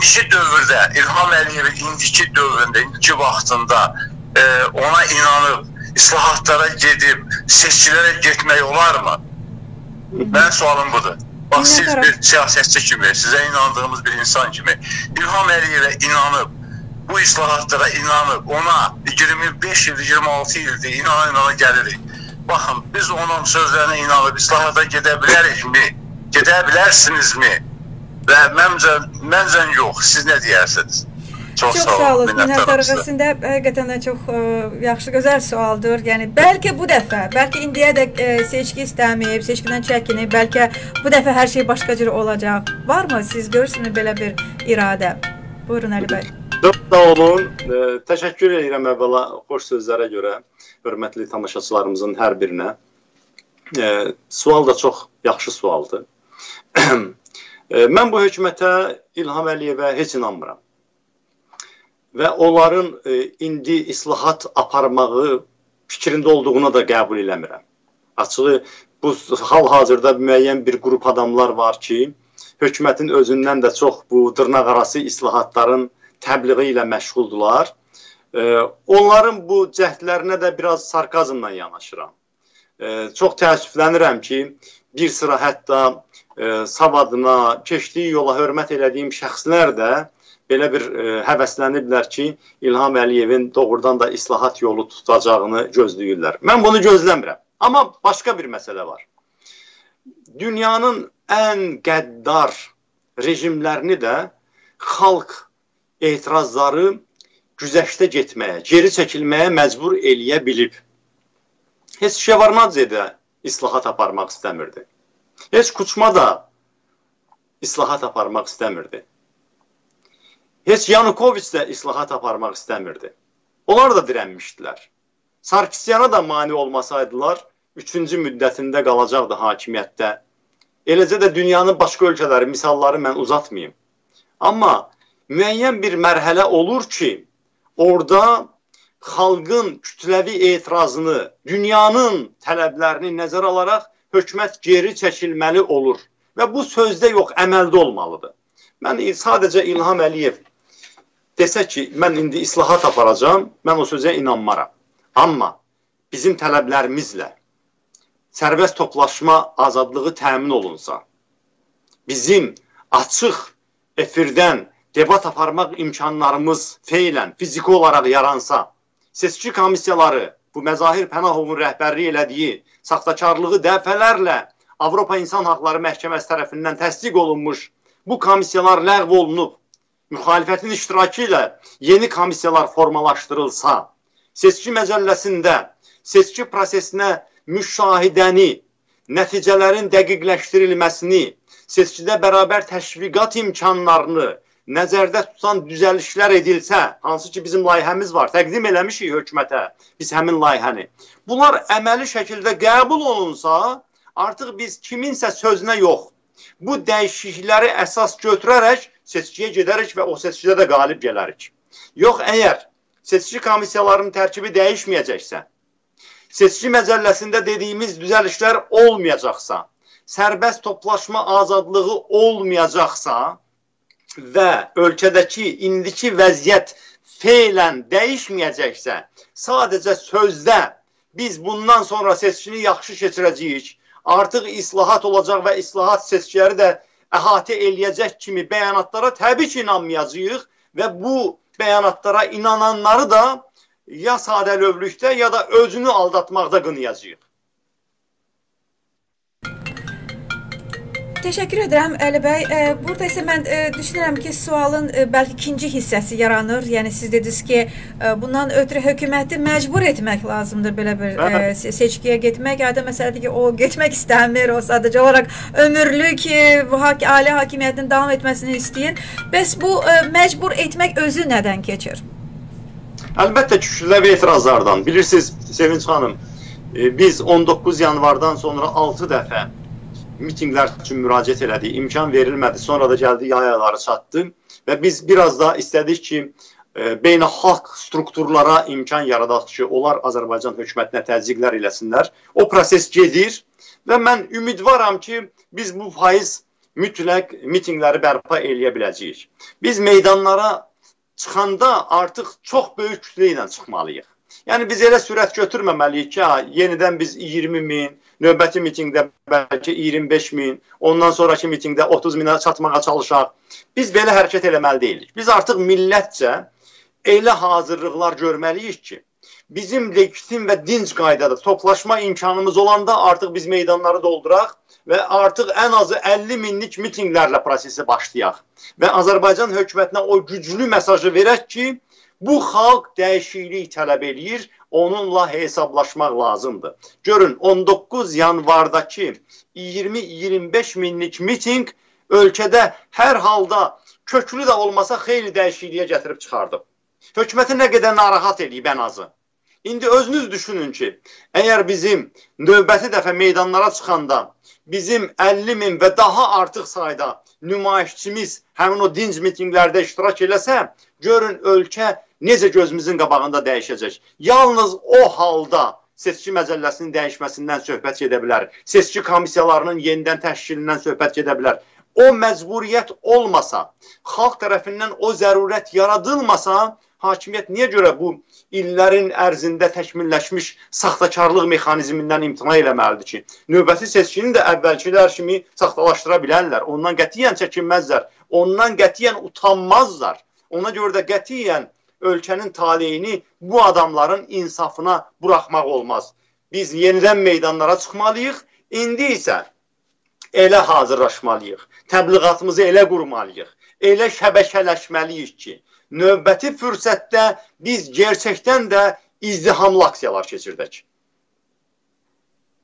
indiki dövrdə İlham Əliyevin indiki dövründə, indiki vaxtında e, ona inanıb islahatlara gedib seçkilərə getmək olarmı? Mənim sualım budur. Bax siz bir siyasətçi kimi, sizə inandığımız bir insan kimi İlham Əliyevə inanıb bu islahatlara inanıb ona 25 il, 26 ildir inana-inana gəlirik. Baxın, biz onun sözlərinə inanıb islahata gedə bilərikmi? Gedə bilərsinizmi? Və məncə, məncə yox. Siz nə deyərsiniz? Çox, çox sağ olun. Minnətdarıq. Əslində həqiqətən də çox ə, yaxşı, gözəl sualdır. Yəni bəlkə bu dəfə, bəlkə indiyədək ə, seçki istəməyib, seçkidən çəkinib, bəlkə bu dəfə hər şey başqa cür olacaq. Varmı siz görürsünüz belə bir iradə? Buyurun Əli bəy. Çox sağ olun. E, təşəkkür edirəm əvvəla xoş sözlərə görə hörmətli tamaşaçılarımızın hər birinə. E, sual da çox yaxşı sualdır. e, mən bu hökumətə İlham Əliyevə heç inanmıram. Və onların e, indi islahat aparmağı fikrində olduğuna da qəbul eləmirəm. Açığı bu hal-hazırda müəyyən bir qrup adamlar var ki, hökumətin özündən də çox bu dırnaqarası islahatların təbliği ilə məşğuldular. E, onların bu cəhdlərinə də biraz sarkazmla yanaşıram. Çox təəssüflənirəm ki, bir sıra hətta e, savadına, keçdiyi yola hörmət elədiyim şəxslər də belə bir e, həvəsləniblər ki, İlham Əliyevin doğrudan da islahat yolu tutacağını gözləyirlər. Mən bunu gözləmirəm. Amma başqa bir məsələ var. Dünyanın ən qəddar rejimlərini də xalq etirazları güzəştə getməyə, geri çəkilməyə məcbur eləyə bilib. Heç Şevarnadze də islahat aparmaq istəmirdi. Heç Kuçma da islahat aparmaq istəmirdi. Heç Yanukoviç də islahat aparmaq istəmirdi. Onlar da dirənmişdilər. Sarkisyana da mani olmasaydılar, üçüncü müddətində qalacaqdı hakimiyyətdə. Eləcə də dünyanın başqa ölkələri, misalları mən uzatmayım. Amma müəyyən bir mərhələ olur ki, orada xalqın kütləvi etirazını, dünyanın tələblərini nəzərə alaraq hökumət geri çəkilməli olur və bu sözdə yox, əməldə olmalıdır. Mən sadəcə İlham Əliyev desə ki, mən indi islahat aparacam, mən o sözə inanmaram. Amma bizim tələblərimizlə sərbəst toplaşma azadlığı təmin olunsa, bizim açıq efirdən debat aparmaq imkanlarımız feylən, fiziki olaraq yaransa, seçki komissiyaları bu Məzahir Pənahovun rəhbərliyi elədiyi saxtakarlığı dəfələrlə Avropa İnsan Haqları Məhkəməsi tərəfindən təsdiq olunmuş bu komissiyalar ləğv olunub, müxalifətin iştirakı ilə yeni komissiyalar formalaşdırılsa, seçki məcəlləsində seçki prosesinə müşahidəni, nəticələrin dəqiqləşdirilməsini, seçkidə bərabər təşviqat imkanlarını nəzərdə tutan düzəlişlər edilsə, hansı ki bizim layihəmiz var, təqdim eləmişik hökumətə biz həmin layihəni. Bunlar əməli şəkildə qəbul olunsa, artıq biz kiminsə sözünə yox, bu dəyişiklikləri əsas götürərək seçkiyə gedərik və o seçkidə də qalib gələrik. Yox, əgər seçki komissiyalarının tərkibi dəyişməyəcəksə, seçki məcəlləsində dediyimiz düzəlişlər olmayacaqsa, sərbəst toplaşma azadlığı olmayacaqsa, və ölkədəki indiki vəziyyət feylən dəyişməyəcəksə, sadəcə sözdə biz bundan sonra seçkini yaxşı keçirəcəyik, artıq islahat olacaq və islahat seçkiləri də əhatə eləyəcək kimi bəyanatlara təbii ki, inanmayacağıq və bu bəyanatlara inananları da ya sadəlövlükdə, ya da özünü aldatmaqda qınayacağıq. Təşəkkür edirəm Əli bəy. E, burada isə mən e, düşünürəm ki, sualın e, bəlkə ikinci hissəsi yaranır. Yəni siz dediniz ki, e, bundan ötürü hökuməti məcbur etmək lazımdır belə bir e, seçkiyə getmək. Adə məsələdir ki, o getmək istəmir, o sadəcə olaraq ömürlük e, bu hak ali hakimiyyətin davam etməsini istəyir. Bəs bu e, məcbur etmək özü nədən keçir? Əlbəttə ki, kütləvi etirazlardan. Bilirsiniz Sevinç xanım, e, biz 19 yanvardan sonra 6 dəfə mitinqlər üçün müraciət elədi, imkan verilmədi. Sonra da gəldi yay ayları çatdı və biz biraz da istədik ki, e, beynəlxalq strukturlara imkan yaradaq ki, onlar Azərbaycan hökumətinə təzyiqlər eləsinlər. O proses gedir və mən ümidvaram ki, biz bu faiz mütləq mitinqləri bərpa eləyə biləcəyik. Biz meydanlara çıxanda artıq çox böyük kütlə ilə çıxmalıyıq. Yəni biz elə sürət götürməməliyik ki, ha, yenidən biz 20 min, növbəti mitinqdə bəlkə 25 min, ondan sonraki mitinqdə 30 minə çatmağa çalışaq. Biz belə hərəkət eləməli deyilik. Biz artıq millətcə elə hazırlıqlar görməliyik ki, bizim legitim və dinc qaydada toplaşma imkanımız olanda artıq biz meydanları dolduraq və artıq ən azı 50 minlik mitinqlərlə prosesi başlayaq. Və Azərbaycan hökumətinə o güclü mesajı verək ki, Bu xalq dəyişiklik tələb eləyir, onunla hesablaşmaq lazımdır. Görün 19 yanvardakı 20-25 minlik miting ölkədə hər halda köklü də olmasa xeyli dəyişikliyə gətirib çıxardıb. Hökuməti nə qədər narahat eləyib ən azı. İndi özünüz düşünün ki, əgər bizim növbəti dəfə meydanlara çıxanda bizim 50 min və daha artıq sayda nümayişçimiz həmin o dinc mitinqlərdə iştirak eləsə, görün ölkə necə gözümüzün qabağında dəyişəcək. Yalnız o halda seçki məcəlləsinin dəyişməsindən söhbət gedə bilər. Seçki komissiyalarının yenidən təşkilindən söhbət gedə bilər. O məcburiyyət olmasa, xalq tərəfindən o zərurət yaradılmasa, hakimiyyət niyə görə bu illərin ərzində təkmilləşmiş saxtakarlıq mexanizmindən imtina eləməlidir ki, növbəti seçkini də əvvəlkilər kimi saxtalaşdıra bilərlər. Ondan qətiyyən çəkinməzlər. Ondan qətiyyən utanmazlar. Ona görə də qətiyyən ölkənin taleyini bu adamların insafına buraxmaq olmaz. Biz yenidən meydanlara çıxmalıyıq. İndi isə elə hazırlaşmalıyıq. Təbliğatımızı elə qurmalıyıq. Elə şəbəkələşməliyik ki, növbəti fürsətdə biz gerçəkdən də izdihamlı aksiyalar keçirdək.